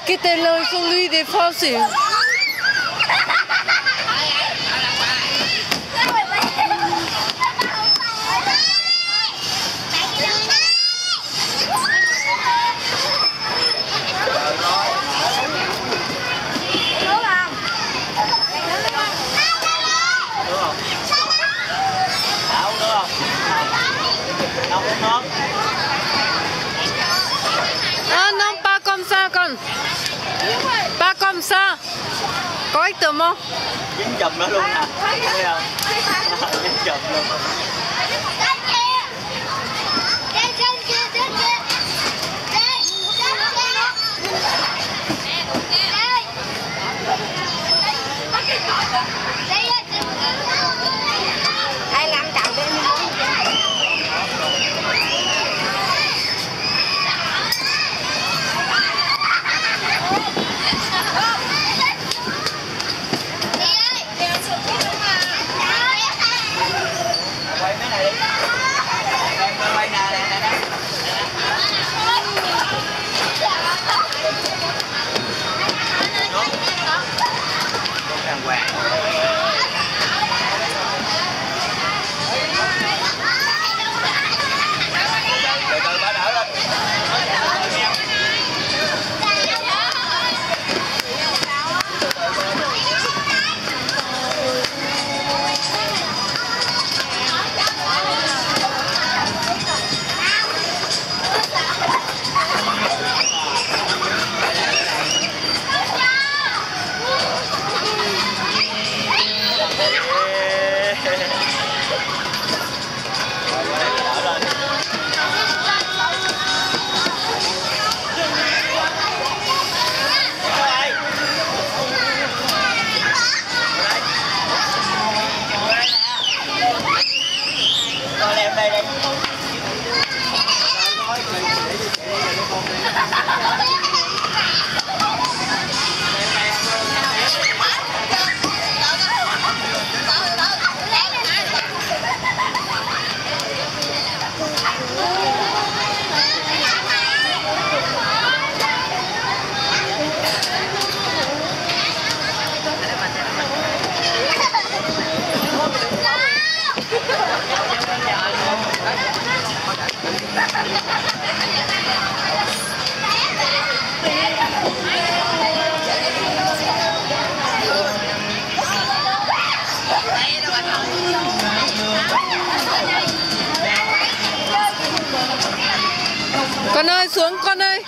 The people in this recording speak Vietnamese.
marqué l'aujourd'hui des Français. Correctement. Dính chùm nó luôn. Nè Thấy không? Dính chùm luôn. Ai Con ơi, xuống con ơi.